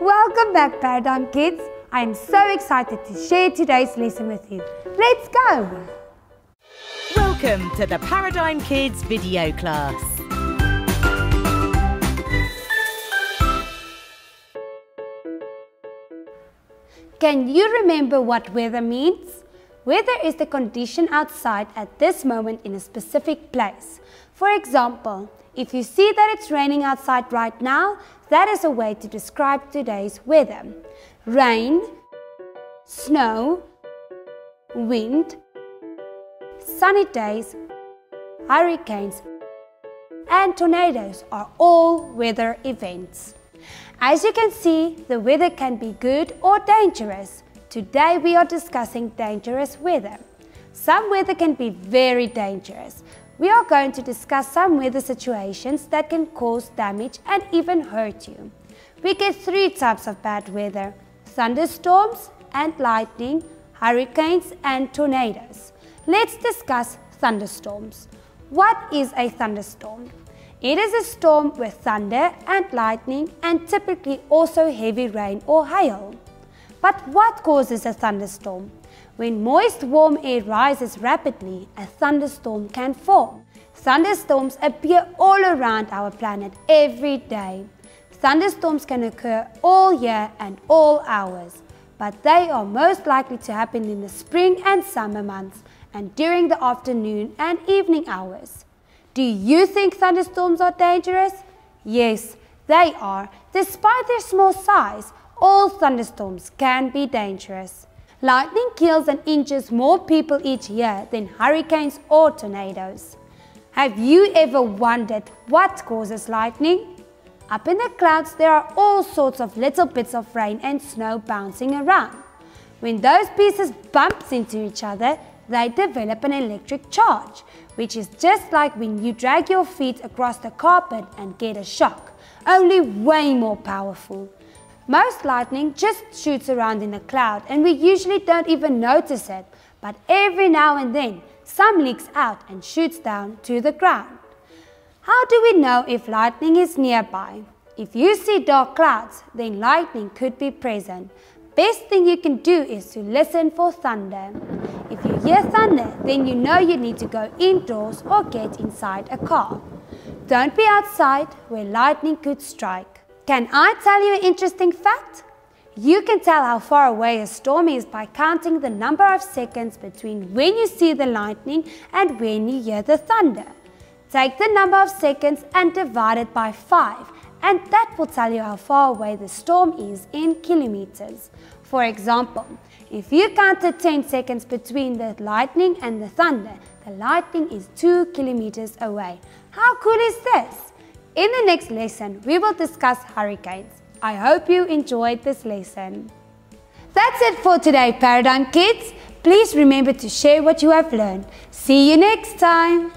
Welcome back Paradigm Kids. I am so excited to share today's lesson with you. Let's go! Welcome to the Paradigm Kids video class. Can you remember what weather means? Weather is the condition outside at this moment in a specific place. For example, if you see that it's raining outside right now, that is a way to describe today's weather. Rain, snow, wind, sunny days, hurricanes, and tornadoes are all weather events. As you can see, the weather can be good or dangerous. Today we are discussing dangerous weather. Some weather can be very dangerous. We are going to discuss some weather situations that can cause damage and even hurt you. We get three types of bad weather, thunderstorms and lightning, hurricanes and tornadoes. Let's discuss thunderstorms. What is a thunderstorm? It is a storm with thunder and lightning and typically also heavy rain or hail. But what causes a thunderstorm? When moist warm air rises rapidly, a thunderstorm can form. Thunderstorms appear all around our planet every day. Thunderstorms can occur all year and all hours, but they are most likely to happen in the spring and summer months and during the afternoon and evening hours. Do you think thunderstorms are dangerous? Yes, they are. Despite their small size, all thunderstorms can be dangerous. Lightning kills and injures more people each year than hurricanes or tornadoes. Have you ever wondered what causes lightning? Up in the clouds there are all sorts of little bits of rain and snow bouncing around. When those pieces bump into each other, they develop an electric charge, which is just like when you drag your feet across the carpet and get a shock, only way more powerful. Most lightning just shoots around in a cloud and we usually don't even notice it, but every now and then some leaks out and shoots down to the ground. How do we know if lightning is nearby? If you see dark clouds, then lightning could be present. Best thing you can do is to listen for thunder. If you hear thunder, then you know you need to go indoors or get inside a car. Don't be outside where lightning could strike. Can I tell you an interesting fact? You can tell how far away a storm is by counting the number of seconds between when you see the lightning and when you hear the thunder. Take the number of seconds and divide it by 5 and that will tell you how far away the storm is in kilometers. For example, if you counted 10 seconds between the lightning and the thunder, the lightning is 2 kilometers away. How cool is this? In the next lesson, we will discuss hurricanes. I hope you enjoyed this lesson. That's it for today, Paradigm Kids. Please remember to share what you have learned. See you next time.